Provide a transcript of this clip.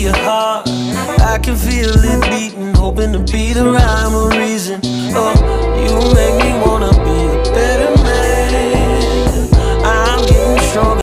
Your heart. I can feel it beating, hoping to be the rhyme or reason. Oh.